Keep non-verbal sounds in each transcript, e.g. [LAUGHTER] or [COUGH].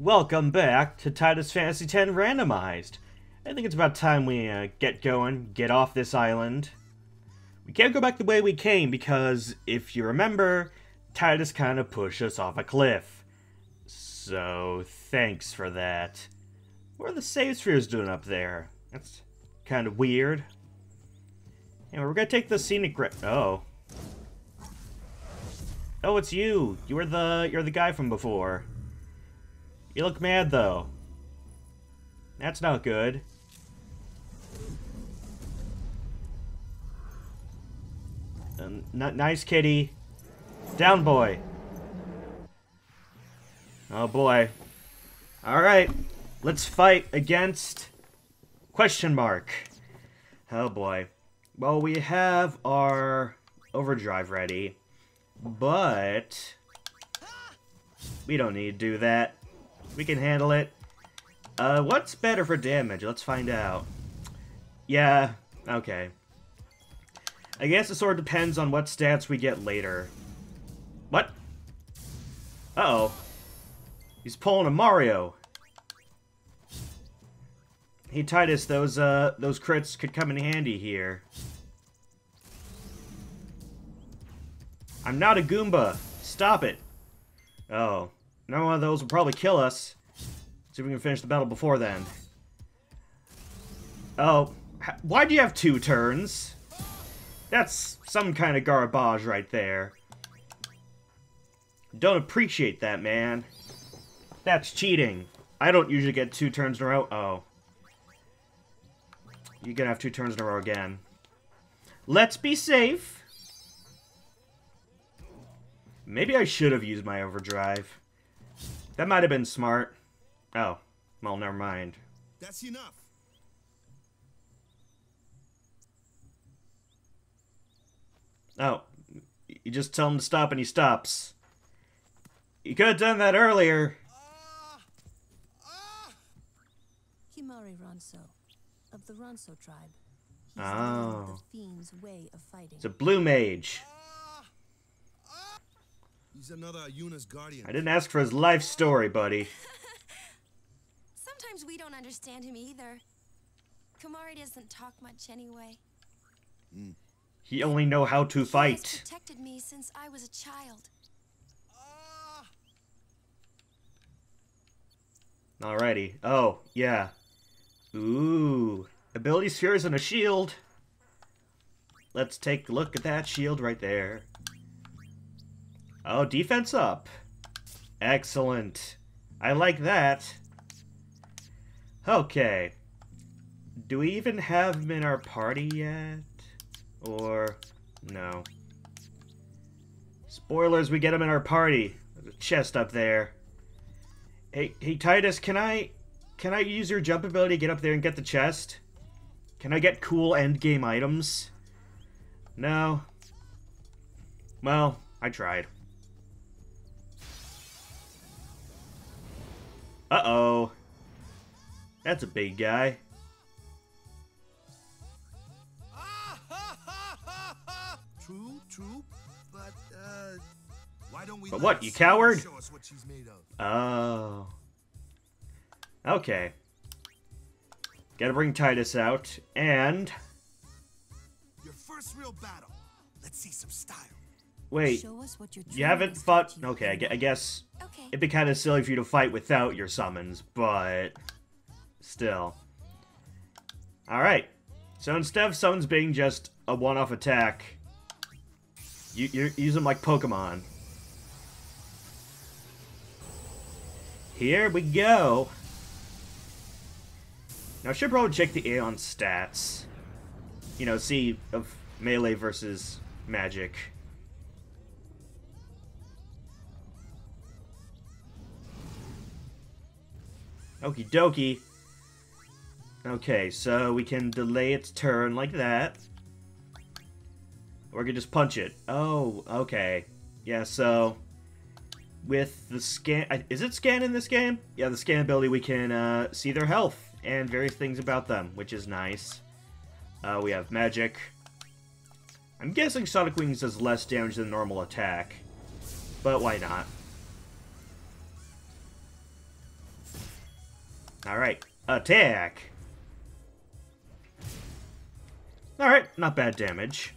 Welcome back to Tidus Fantasy X Randomized. I think it's about time we uh, get going, get off this island. We can't go back the way we came because, if you remember, Tidus kind of pushed us off a cliff. So, thanks for that. What are the save spheres doing up there? That's kind of weird. Anyway, we're gonna take the scenic. Oh. Oh, it's you. You're the you're the guy from before. You look mad, though. That's not good. Um, nice kitty. Down, boy. Oh, boy. Alright. Let's fight against... Question mark. Oh, boy. Well, we have our overdrive ready. But... We don't need to do that. We can handle it. Uh, what's better for damage? Let's find out. Yeah, okay. I guess it sort of depends on what stats we get later. What? Uh-oh. He's pulling a Mario. Hey Tidus, those uh those crits could come in handy here. I'm not a Goomba. Stop it. Oh. Another one of those will probably kill us. See if we can finish the battle before then. Oh, why do you have two turns? That's some kind of garbage right there. Don't appreciate that, man. That's cheating. I don't usually get two turns in a row. Oh. You're gonna have two turns in a row again. Let's be safe. Maybe I should have used my overdrive. That might have been smart. Oh, well, never mind. That's enough. Oh, you just tell him to stop and he stops. You could have done that earlier. Uh, uh. Kimahri Ronso, of the Ronso tribe. He's oh. the fiend's way of fighting. It's a blue mage. He's another Yuna's guardian. I didn't ask for his life story, buddy. [LAUGHS] Sometimes we don't understand him either. Kimahri doesn't talk much anyway. Mm. He only know how to fight. He has protected me since I was a child. Alrighty. Oh, yeah. Ooh. Ability spheres and a shield. Let's take a look at that shield right there. Oh, defense up. Excellent. I like that. Okay. Do we even have him in our party yet? Or... no. Spoilers, we get him in our party. There's a chest up there. Hey, hey Tidus, can I... Can I use your jump ability to get up there and get the chest? Can I get cool endgame items? No. Well, I tried. Uh-oh. That's a big guy. True, true, but, uh, why don't we But what, you coward? What oh. Okay. Gotta bring Tidus out, and... Your first real battle. Let's see some style. Wait, you haven't fought... Okay, I guess okay. it'd be kind of silly for you to fight without your summons, but still. Alright, so instead of summons being just a one-off attack, you, you use them like Pokemon. Here we go. Now, I should probably check the Aeon stats. You know, see of melee versus magic. Okie dokie. Okay, so we can delay its turn like that. Or we can just punch it. Oh, okay. Yeah, so... With the scan... Is it scan in this game? Yeah, the scan ability, we can uh, see their health and various things about them, which is nice. Uh, we have magic. I'm guessing Sonic Wings does less damage than normal attack. But why not? Alright, attack! Alright, not bad damage.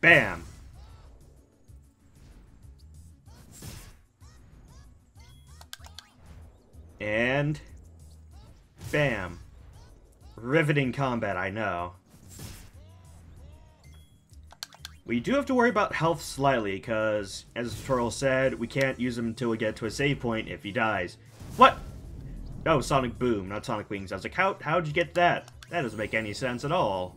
Bam! And... Bam. Riveting combat, I know. We do have to worry about health slightly, because, as the said, we can't use him until we get to a save point if he dies. What? Oh, Sonic Boom, not Sonic Wings. I was like, how, how'd you get that? That doesn't make any sense at all.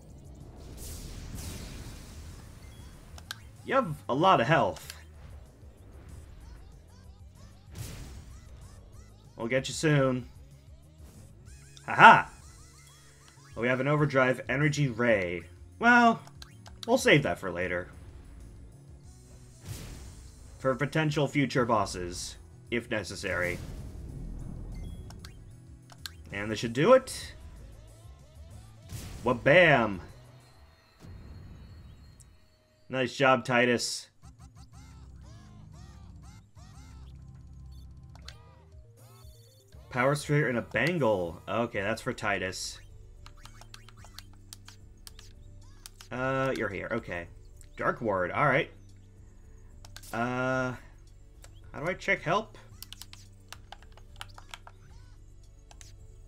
You have a lot of health. We'll get you soon. Haha! Well, we have an Overdrive Energy Ray. Well, we'll save that for later. For potential future bosses, if necessary. And this should do it. Wabam! Nice job, Tidus. Power Sphere and a Bangle. Okay, that's for Tidus. Uh, you're here. Okay. Dark Ward. Alright. Uh, how do I check help?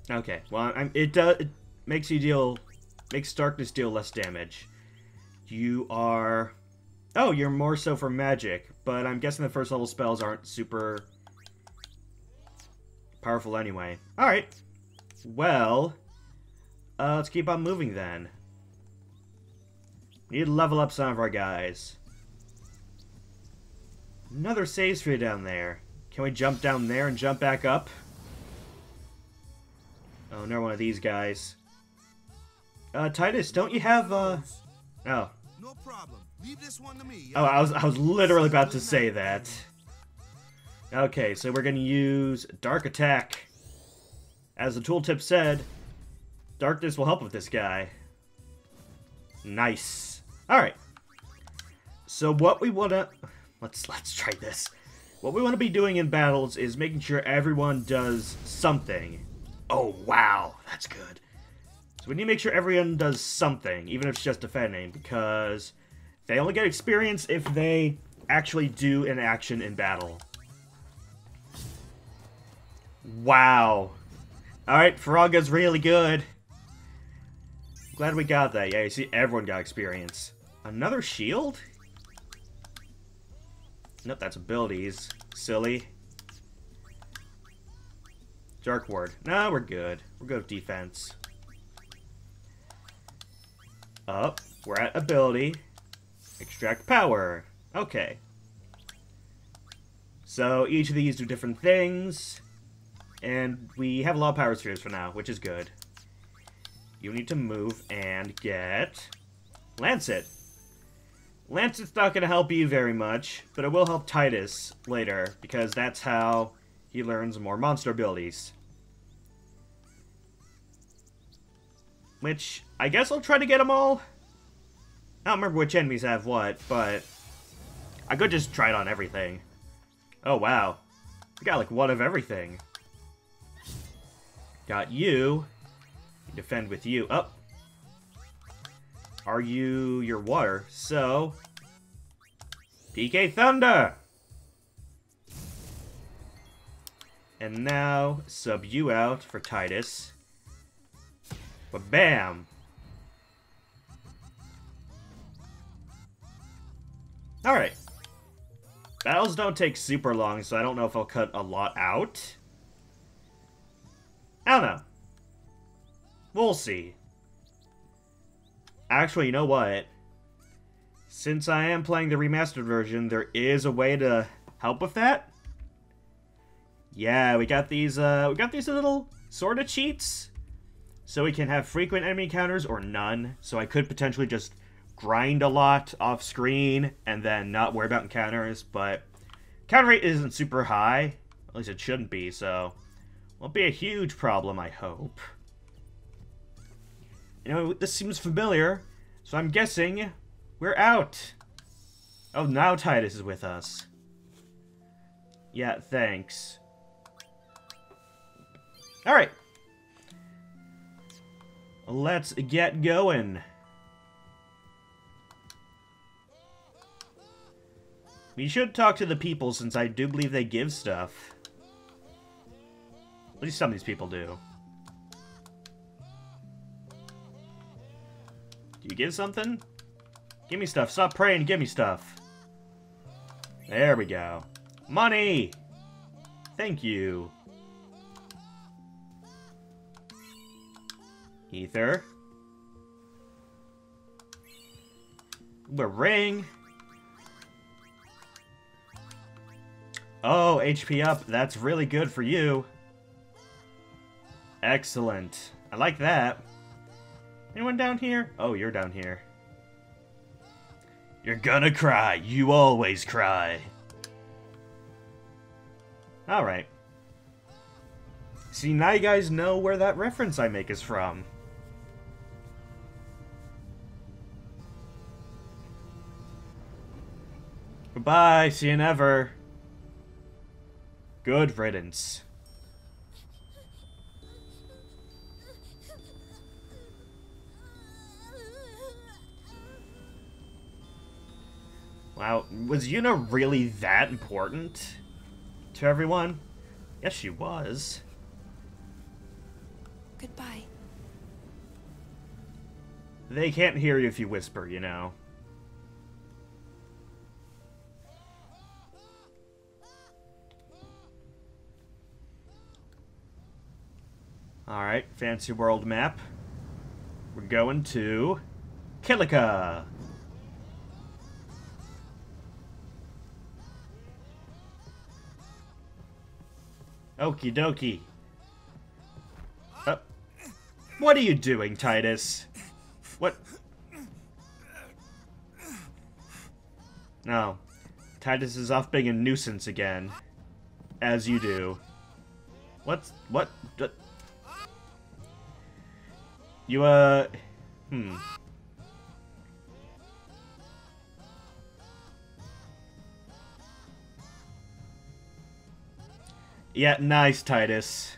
Okay, well, I'm, it, does. it makes you deal... Makes Darkness deal less damage. You are... Oh, you're more so for magic, but I'm guessing the first level spells aren't super powerful anyway. Alright. Well, uh, let's keep on moving then. We need to level up some of our guys. Another save tree down there. Can we jump down there and jump back up? Oh, another one of these guys. Uh, Tidus, don't you have, uh... Oh. No problem. Leave this one to me. Oh, I was, I was literally about to say that. Okay, so we're gonna use Dark Attack. As the tooltip said, Darkness will help with this guy. Nice. Alright. So what we wanna... Let's, let's try this. What we want to be doing in battles is making sure everyone does something. Oh, wow. That's good. So we need to make sure everyone does something, even if it's just defending, because they only get experience if they actually do an action in battle. Wow. Alright, Faraga's really good. Glad we got that. Yeah, you see, everyone got experience. Another shield? Nope, that's abilities. Silly. Dark Ward. No, we're good. We're good with defense. Up. We're at ability. Extract power. Okay. So each of these do different things. And we have a lot of power spheres for now, which is good. You need to move and get... Lancet. Lancet's not going to help you very much, but it will help Tidus later, because that's how he learns more monster abilities. Which, I guess I'll try to get them all. I don't remember which enemies have what, but I could just try it on everything. Oh, wow. We got, like, one of everything. Got you. Defend with you. Oh. Are you your water? So, PK Thunder! And now, sub you out for Tidus. But bam! Alright. Battles don't take super long, so I don't know if I'll cut a lot out. I don't know. We'll see. Actually, you know what? Since I am playing the remastered version, there is a way to help with that. Yeah, we got these, uh, we got these little sort of cheats. So we can have frequent enemy encounters or none. So I could potentially just grind a lot off screen and then not worry about encounters, but counter rate isn't super high. At least it shouldn't be, so won't be a huge problem, I hope. You know, this seems familiar, so I'm guessing we're out. Oh, now Tidus is with us. Yeah, thanks. Alright. Let's get going. We should talk to the people since I do believe they give stuff. At least some of these people do. You give something? Give me stuff. Stop praying. Give me stuff. There we go. Money! Thank you. Ether. The ring. Oh, HP up. That's really good for you. Excellent. I like that. Anyone down here? Oh, you're down here. You're gonna cry. You always cry. Alright. See, now you guys know where that reference I make is from. Goodbye, see you never. Good riddance. Wow, was Yuna really that important to everyone? Yes, she was. Goodbye. They can't hear you if you whisper, you know. Alright, fancy world map. We're going to Kilika. Okie dokie. Uh, what are you doing, Tidus? What? No. Tidus is off being a nuisance again. As you do. What? D you, uh... Hmm. Yeah, nice, Tidus.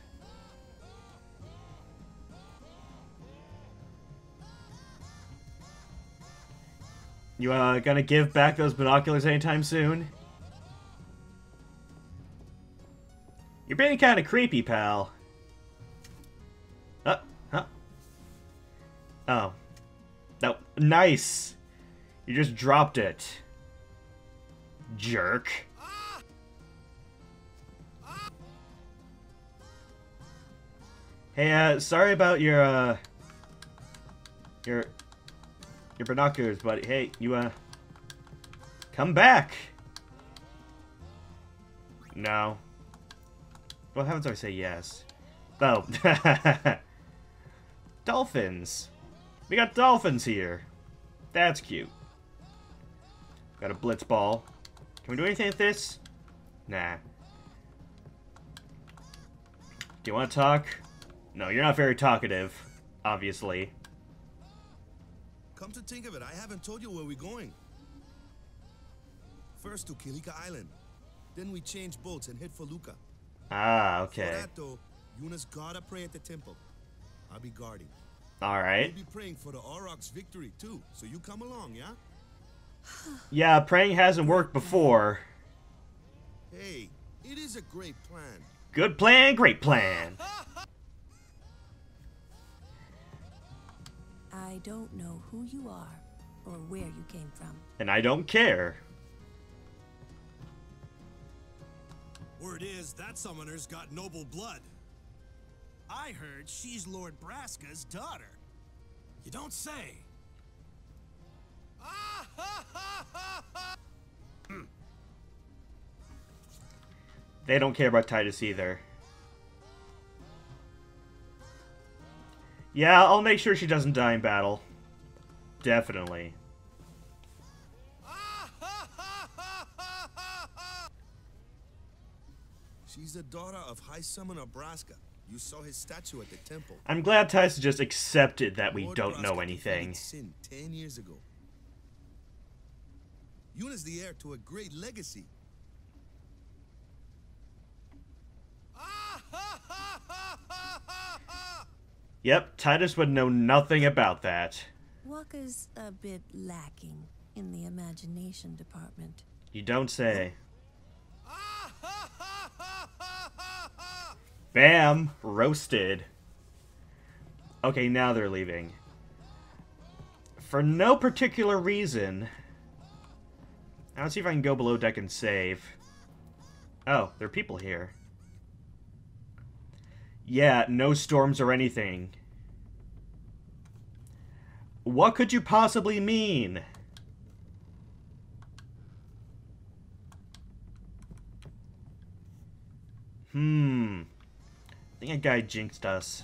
You, uh, gonna give back those binoculars anytime soon? You're being kinda creepy, pal. Uh, huh? Oh. No, nice! You just dropped it. Jerk. Hey, uh, sorry about your, uh, your, your binoculars, buddy. Hey, you, uh, come back! No. What happens if I say yes? Oh. [LAUGHS] dolphins! We got dolphins here! That's cute. Got a blitz ball. Can we do anything with this? Nah. Do you want to talk? No, you're not very talkative, obviously. Come to think of it, I haven't told you where we're going. First to Kilika Island. Then we change boats and head for Luca. Ah, okay. For that though, Yuna's gotta pray at the temple. I'll be guarding. Alright. We'll be praying for the Aurochs' victory too, so you come along, yeah? [SIGHS] Yeah, praying hasn't worked before. Hey, it is a great plan. Good plan, great plan. [LAUGHS] I don't know who you are or where you came from. And I don't care. Word is that summoner's got noble blood. I heard she's Lord Braska's daughter. You don't say. [LAUGHS] They don't care about Tidus either. Yeah, I'll make sure she doesn't die in battle. Definitely. She's the daughter of High Summoner Braska. You saw his statue at the temple. I'm glad Tyson just accepted that we Lord don't know anything. Sin ten years ago. Yuna's the heir to a great legacy. [LAUGHS] Yep, Tidus would know nothing about that. Wakka's a bit lacking in the imagination department. You don't say. [LAUGHS] Bam! Roasted. Okay, now they're leaving. For no particular reason. I'll see if I can go below deck and save. Oh, there are people here. Yeah, no storms or anything. What could you possibly mean? Hmm. I think a guy jinxed us.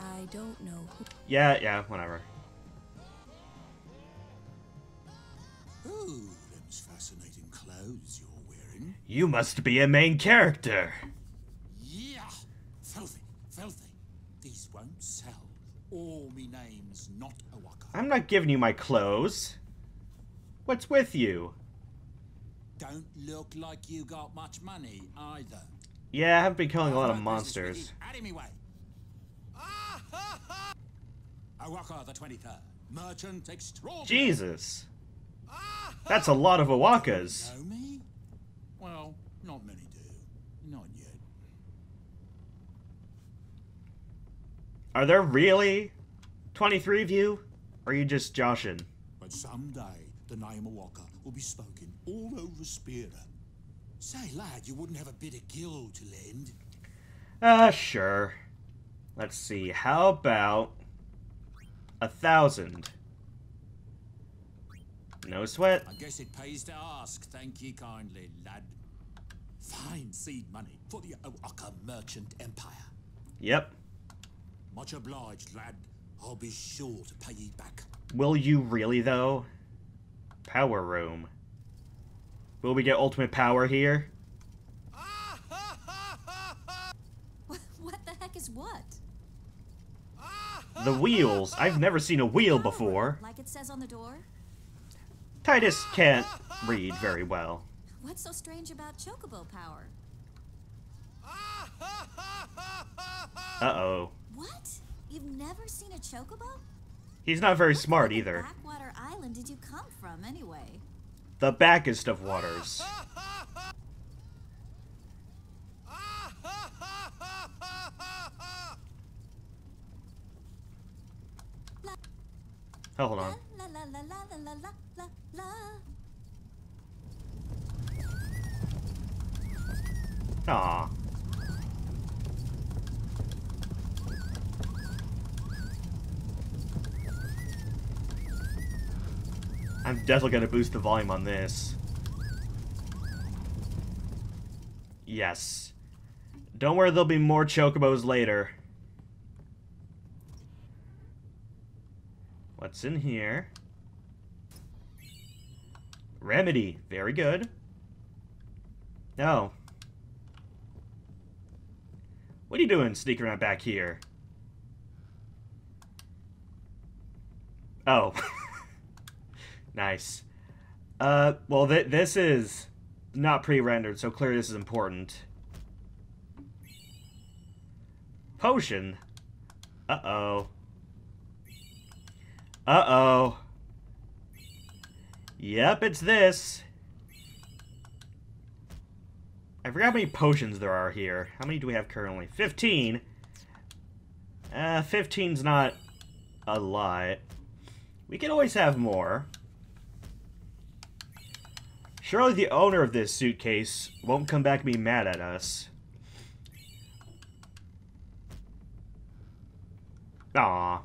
I don't know who. Yeah, yeah, whatever. Oh, them's fascinating clothes you're wearing. You must be a main character. Yeah, filthy, filthy. These won't sell. All me name's not a waka. I'm not giving you my clothes. What's with you? Don't look like you got much money either. Yeah, I haven't been killing a lot of I've no business with monsters. you. Out of me way. [LAUGHS] O'aka the 23rd. Merchant extraordinary. Jesus. [LAUGHS] That's a lot of O'akas. Know me? Well, not many do. Not yet. Are there really 23 of you? Or are you just joshing? But someday the name of Walker will be spoken all over Spira. Say, lad, you wouldn't have a bit of gill to lend? Ah, sure. Let's see. How about a thousand? No sweat. I guess it pays to ask. Thank ye kindly, lad. Fine seed money for the O'aka merchant empire. Yep. Much obliged, lad. I'll be sure to pay ye back. Will you really, though? Power room. Will we get ultimate power here? [LAUGHS] What the heck is what? The wheels. I've never seen a wheel before. Like it says on the door? Tidus can't read very well. What's so strange about chocobo power? Uh-oh. What? You've never seen a chocobo? He's not very What smart either. Backwater Island did you come from, anyway? The backest of waters. [LAUGHS] Oh, hold on. La I'm definitely gonna boost the volume on this. Yes. Don't worry, there'll be more chocobos later. What's in here? Remedy. Very good. No. What are you doing sneaking around back here? Oh. [LAUGHS] nice. Uh, well, th this is not pre-rendered, so clearly this is important. Potion? Uh-oh. Uh-oh. Yep, it's this. I forgot how many potions there are here. How many do we have currently? 15. Uh, 15's not a lot. We can always have more. Surely the owner of this suitcase won't come back and be mad at us. Aw.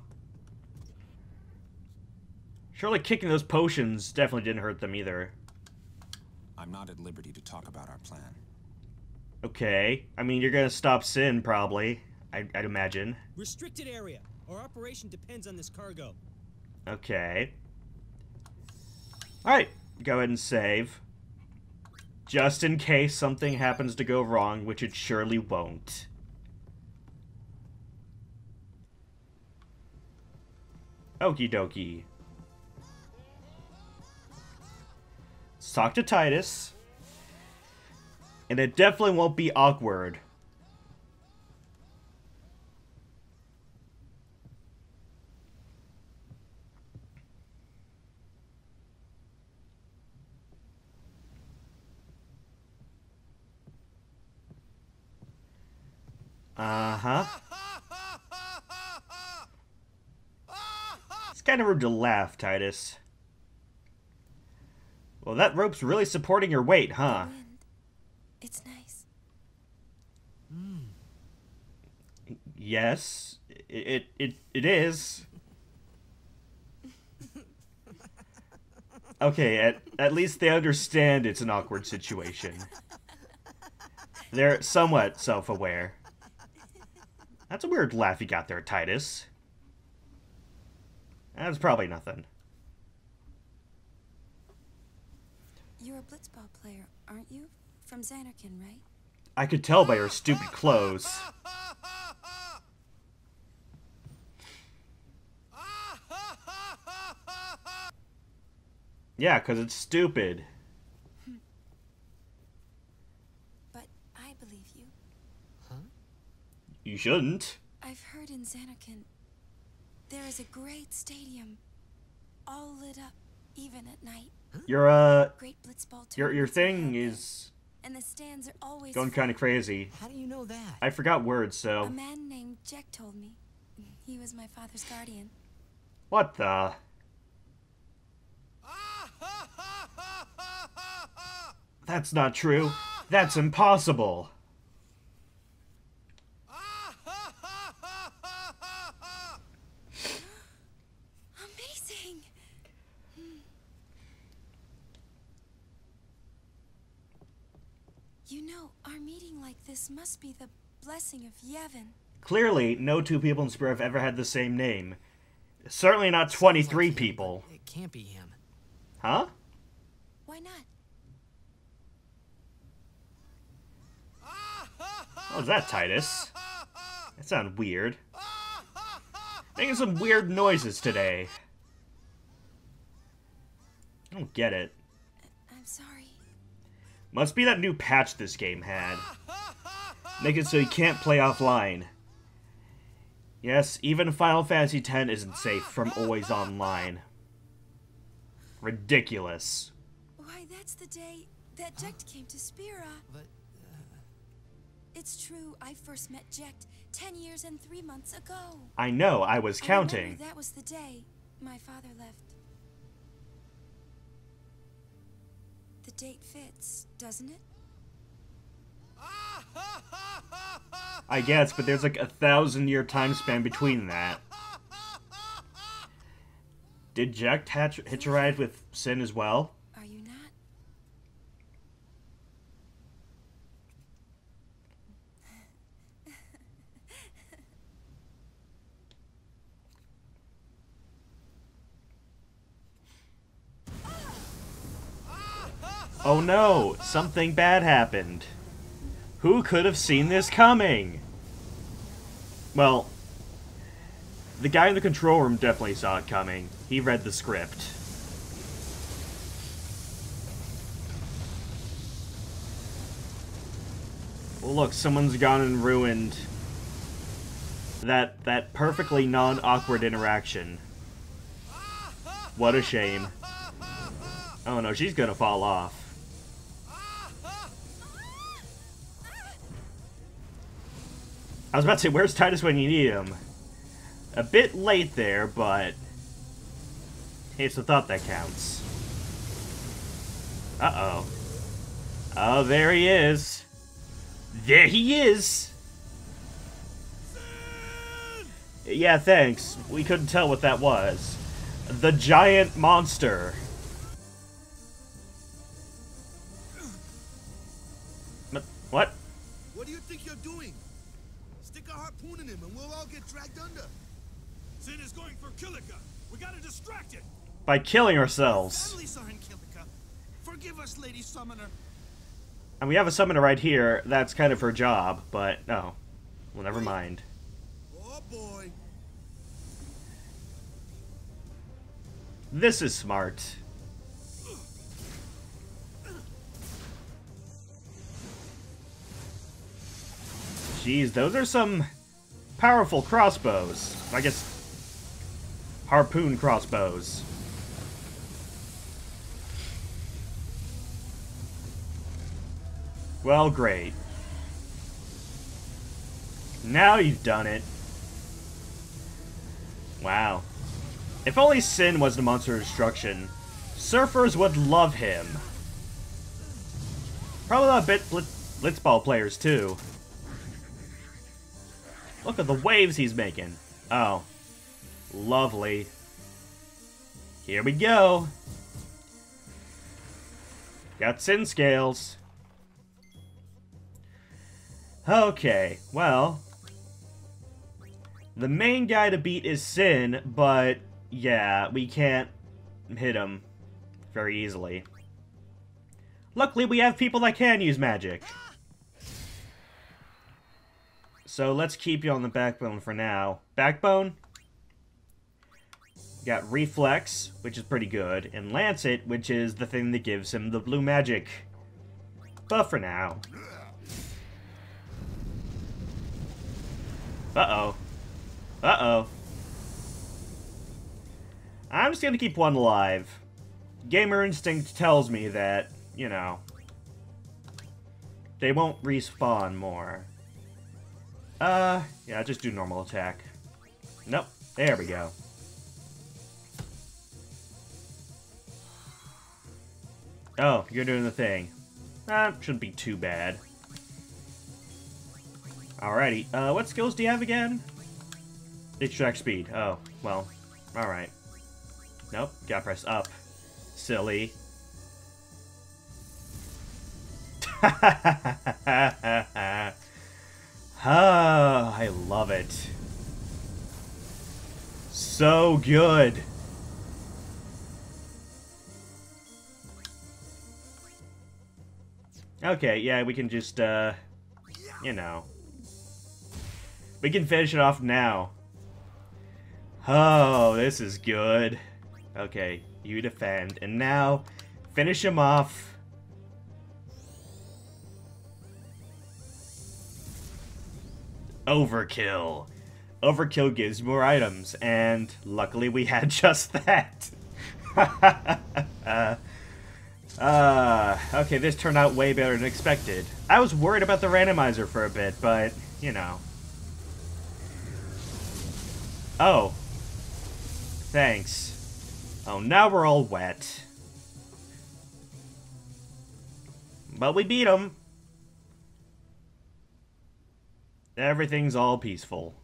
Surely kicking those potions definitely didn't hurt them either. I'm not at liberty to talk about our plan. Okay. I mean, you're gonna stop Sin, probably. I, I'd imagine. Restricted area. Our operation depends on this cargo. Okay. Alright, go ahead and save. Just in case something happens to go wrong, which it surely won't. Okie dokie. Talk to Tidus. And it definitely won't be awkward. Uh-huh. It's kind of rude to laugh, Tidus. Well, that rope's really supporting your weight, huh? It's nice. Yes, it it it is. Okay, at at least they understand it's an awkward situation. They're somewhat self-aware. That's a weird laugh you got there, Tidus. That's probably nothing. You're a blitzball player, aren't you? From Zanarkand, right? I could tell by your stupid clothes. Yeah, because it's stupid. But I believe you. You shouldn't. I've heard in Zanarkand there is a great stadium, all lit up, even at night. Your uh, Great blitzball your your thing is and the stands are always going kind of crazy. How do you know that? I forgot words, so. A so man named Jecht told me. He was my father's guardian. what the? That's not true. That's impossible. Amazing! You know, our meeting like this must be the blessing of Yevon. Clearly, no two people in Spira have ever had the same name. Certainly not 23 Like people. but It can't be him. Huh? Why not? What was that, Tidus? That sounded weird. Making some weird noises today. I don't get it. I'm sorry. Must be that new patch this game had. Make it so you can't play offline. Yes, even Final Fantasy X isn't safe from always online. Ridiculous. Why, that's the day that Jecht came to Spira. But uh, It's true, I first met Jecht ten years and three months ago. I know, I was counting. remember that was the day my father left. The date fits, doesn't it? I guess, but there's like a thousand year time span between that. Did Jecht hatch, hitch a ride with Sin as well? Are you not? Oh no, something bad happened. Who could have seen this coming? Well, the guy in the control room definitely saw it coming. He read the script. Well, look, someone's gone and ruined that that perfectly non-awkward interaction. What a shame. Oh no, she's gonna fall off. I was about to say, where's Tidus when you need him? A bit late there, but... Hey, it's the thought that counts. Uh-oh. Oh, there he is. There he is! Yeah, thanks. We couldn't tell what that was. The giant monster. By killing ourselves. Families are in Kilika. Forgive us, Lady Summoner. And we have a summoner right here. That's kind of her job, but no. Well, never mind. Oh boy. This is smart. Jeez, those are some powerful crossbows. I guess harpoon crossbows. Well, great. Now you've done it. Wow. If only Sin was the monster of destruction, surfers would love him. Probably a bit blitz blitzball players too. Look at the waves he's making. Oh. Lovely. Here we go. Got sin scales. Okay, well. The main guy to beat is Sin, but yeah, we can't hit him very easily. Luckily, we have people that can use magic. So let's keep you on the backbone for now. Backbone? Got Reflex, which is pretty good, and Lancet, which is the thing that gives him the blue magic. But for now. Uh-oh. Uh-oh. I'm just gonna keep one alive. Gamer instinct tells me that, you know, they won't respawn more. Uh, yeah, just do normal attack. Nope, there we go. Oh, you're doing the thing. That shouldn't be too bad. Alrighty, uh, what skills do you have again? Extract speed. Oh, well, alright. Nope, gotta press up. Silly. oh, [LAUGHS] I love it. So good. Okay, yeah, we can just, uh, you know. We can finish it off now. Oh, this is good. Okay, you defend. And now, finish him off. Overkill. Overkill gives more items, and luckily we had [LAUGHS] just that. uh, [LAUGHS] uh, okay, this turned out way better than expected. I was worried about the randomizer for a bit, but, you know. Oh. Thanks. Oh, now we're all wet. But we beat him. Everything's all peaceful.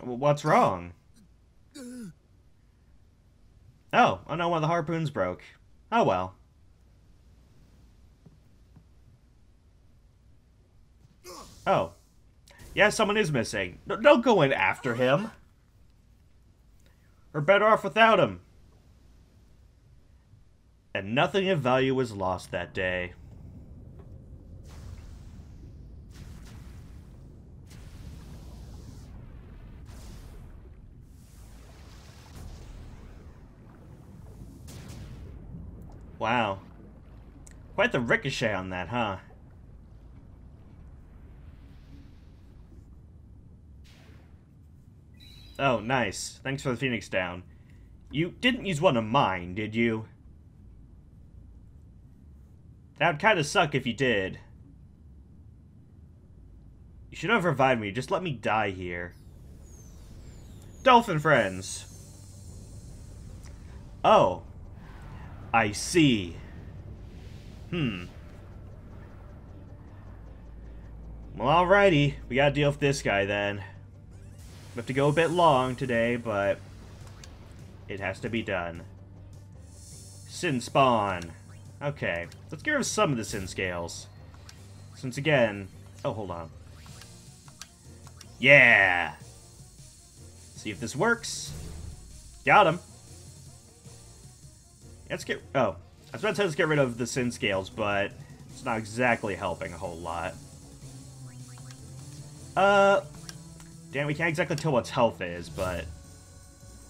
What's wrong? Oh, oh no, one of the harpoons broke. Oh well. Oh. Yeah, someone is missing. No, don't go in after him. We're better off without him. And nothing of value was lost that day. Wow. Quite the ricochet on that, huh? Oh, nice. Thanks for the Phoenix down. You didn't use one of mine, did you? That would kind of suck if you did. You should have revived me. Just let me die here. Dolphin friends. Oh. I see. Hmm. Well, alrighty. We gotta deal with this guy then. We have to go a bit long today, but it has to be done. Sin spawn. Okay, let's get rid of some of the sin scales. Since again... Oh, hold on. Yeah! See if this works. Got him. Let's get... Oh. I was about to say let's get rid of the sin scales, but it's not exactly helping a whole lot. Uh, Damn, we can't exactly tell what health is, but...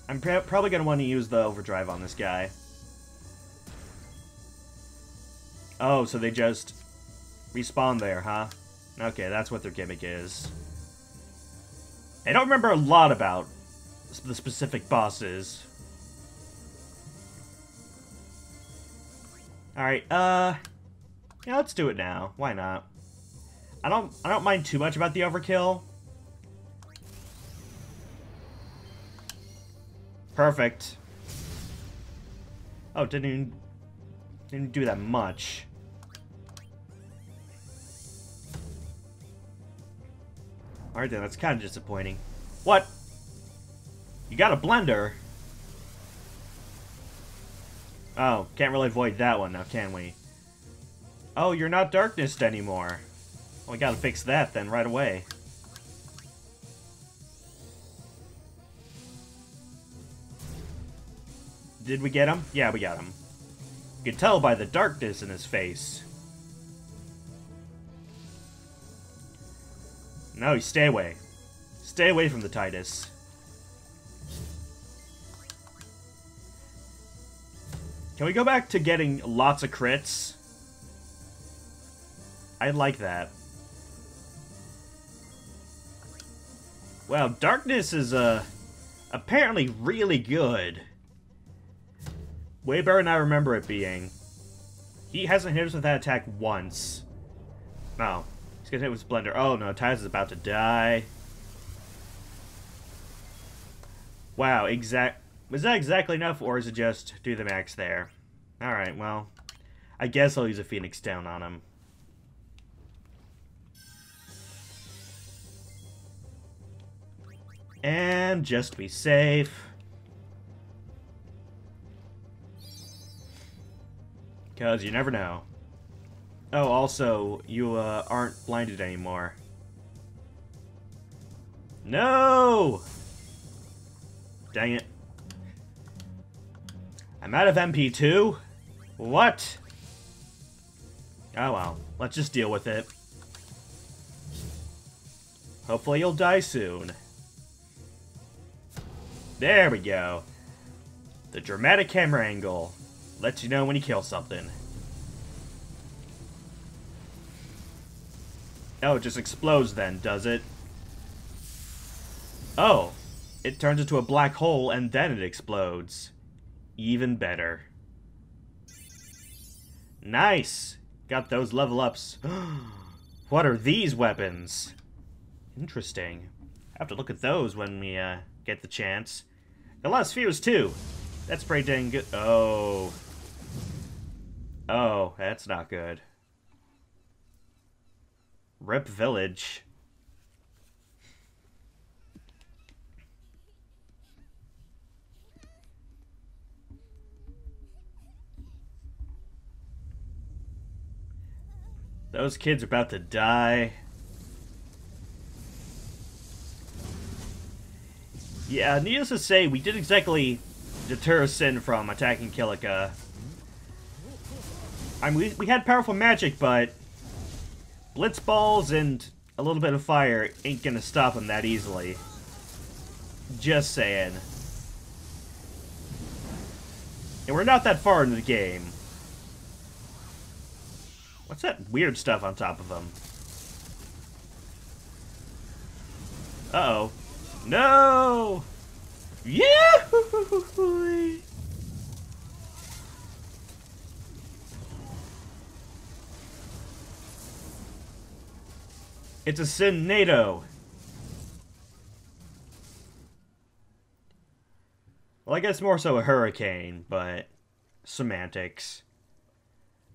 I'm pr probably going to want to use the overdrive on this guy. Oh, so they just respawn there, huh? Okay, that's what their gimmick is. I don't remember a lot about the specific bosses. Alright, uh... Yeah, let's do it now. Why not? I don't I don't mind too much about the overkill. Perfect. Oh, didn't even, didn't do that much. Alright then, that's kind of disappointing. What? You got a blender? Oh, can't really avoid that one now, can we? Oh, you're not darkness anymore. Well, we gotta fix that then right away. Did we get him? Yeah, we got him. You can tell by the darkness in his face. No, you stay away. Stay away from the Tidus. Can we go back to getting lots of crits? I like that. Wow, Darkness is, uh, apparently really good. Way better than I remember it being. He hasn't hit us with that attack once. No. He's gonna hit with Splendor. Oh no, Taz is about to die. Wow, exact... Was that exactly enough, or is it just do the max there? Alright, well... I guess I'll use a Phoenix down on him. And just be safe... Because you never know. Oh, also, you uh, aren't blinded anymore. No! Dang it. I'm out of MP2? What? Oh well, let's just deal with it. Hopefully you'll die soon. There we go. The dramatic camera angle lets you know when you kill something. Oh, it just explodes then, does it? Oh, it turns into a black hole and then it explodes. Even better. Nice! Got those level ups. [GASPS] what are these weapons? Interesting. I have to look at those when we uh, get the chance. Lot of spheres too. That's pretty dang good. Oh. Oh, that's not good. Rip Village. Those kids are about to die. Yeah, needless to say, we did exactly deter Sin from attacking Kilika. I mean, we, we had powerful magic, but Blitz balls and a little bit of fire ain't gonna stop him that easily. Just saying. And we're not that far into the game. What's that weird stuff on top of him? Uh-oh. No! [LAUGHS] Yeah! It's a Sin NATO. Well, I guess more so a hurricane, but semantics.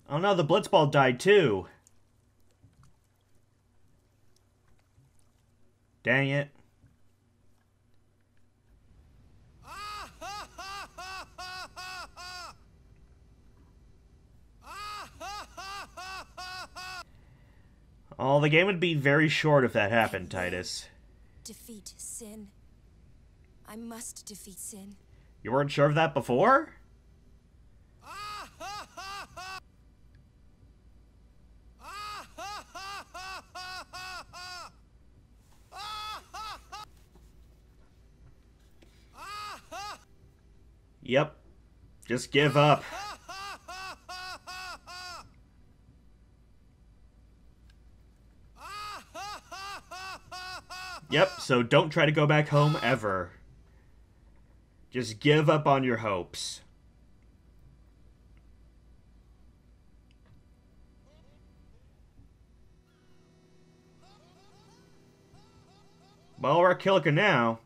Oh no, the Blitzball died too. Dang it. Oh, the game would be very short if that happened, Tidus. Defeat Sin. I must defeat Sin. You weren't sure of that before? Yep. Just give up. Yep, so don't try to go back home ever. Just give up on your hopes. Well, we're at Kilika now.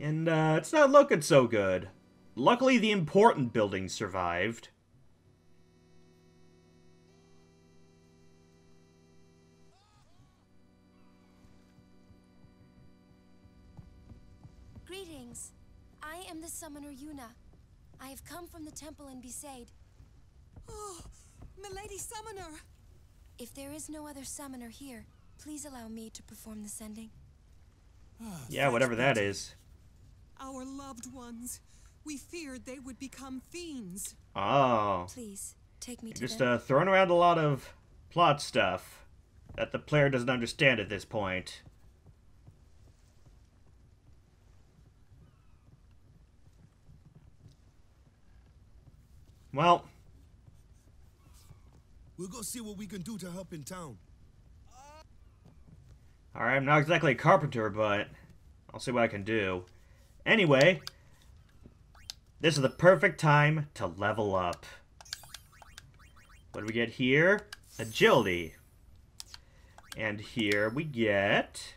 And uh, it's not looking so good. Luckily, the important building survived. Summoner Yuna. I have come from the temple in Besaid. Oh, Milady Summoner! If there is no other summoner here, please allow me to perform the sending. Yeah, whatever that is. Our loved ones. We feared they would become fiends. Oh. Please, take me to Just uh, throwing around a lot of plot stuff that the player doesn't understand at this point. Well, We'll go see what we can do to help in town. alright, I'm not exactly a carpenter, but I'll see what I can do. Anyway, this is the perfect time to level up. What do we get here? Agility. And here we get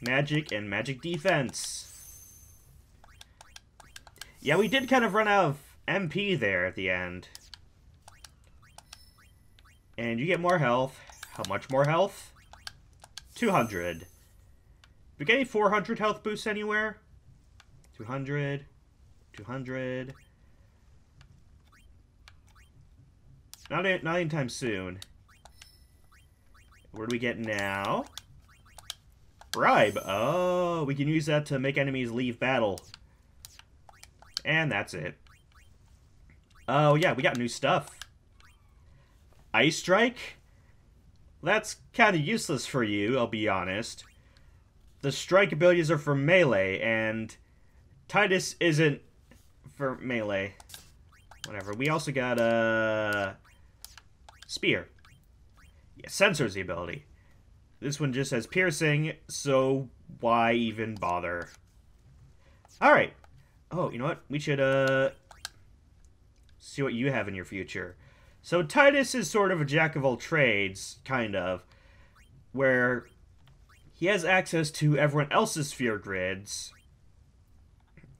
magic and magic defense. Yeah, we did kind of run out of MP there at the end. And you get more health. How much more health? 200. We get any 400 health boosts anywhere? 200. 200. Not, a- not anytime soon. Where do we get now? Bribe. Oh, we can use that to make enemies leave battle. And that's it. Oh, yeah, we got new stuff. Ice Strike? That's kind of useless for you, I'll be honest. The strike abilities are for melee, and Tidus isn't for melee. Whatever. We also got a spear. Yeah, Sensor's the ability. This one just has piercing, so why even bother? Alright. Oh, you know what? We should, uh... See what you have in your future. So Tidus is sort of a jack of all trades, kind of, where he has access to everyone else's sphere grids,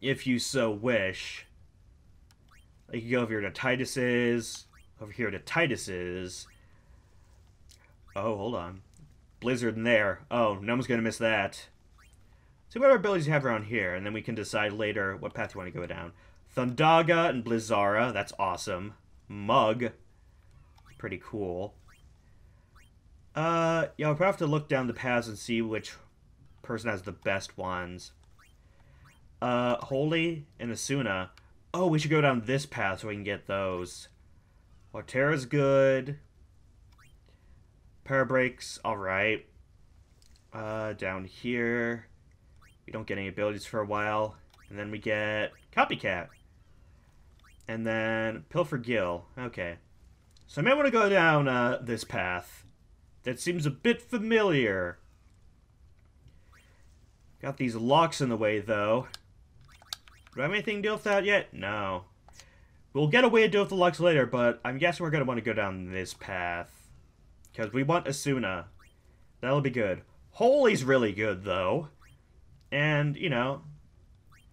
if you so wish. Like, you go over here to Tidus's, over here to Tidus's. Oh, hold on. Blizzard in there. Oh, no one's gonna miss that. See what our abilities you have around here, and then we can decide later what path you want to go down. Thundaga and Blizzara, that's awesome. Mug, pretty cool. Uh, yeah, I'll probably have to look down the paths and see which person has the best ones. Uh, Holy and Esuna. Oh, we should go down this path so we can get those. Altera's good. Parabrakes, alright. Uh, down here. We don't get any abilities for a while. And then we get Copycat. And then Pilfer Gil. Okay. So I may want to go down uh, this path. That seems a bit familiar. Got these locks in the way, though. Do I have anything to deal with that yet? No. We'll get a way to deal with the locks later, but I'm guessing we're going to want to go down this path. Because we want Esuna. That'll be good. Holy's really good, though. And, you know,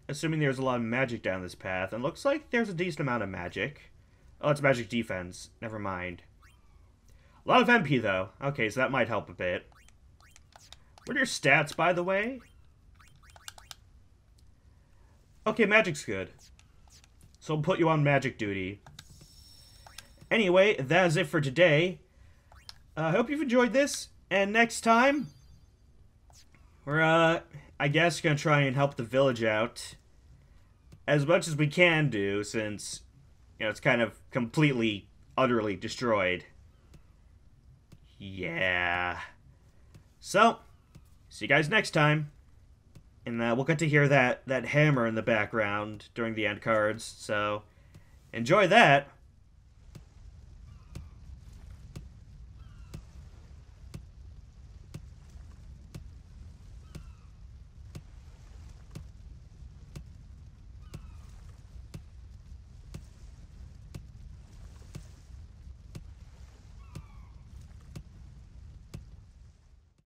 assuming there's a lot of magic down this path, and looks like there's a decent amount of magic. Oh, it's magic defense. Never mind. A lot of MP, though. Okay, so that might help a bit. What are your stats, by the way? Okay, magic's good. So I'll put you on magic duty. Anyway, that is it for today. I uh, hope you've enjoyed this, and next time, we're, uh, I guess gonna try and help the village out as much as we can do, since, you know, it's kind of completely, utterly destroyed. Yeah. So, see you guys next time. And uh, we'll get to hear that, that hammer in the background during the end cards, so enjoy that.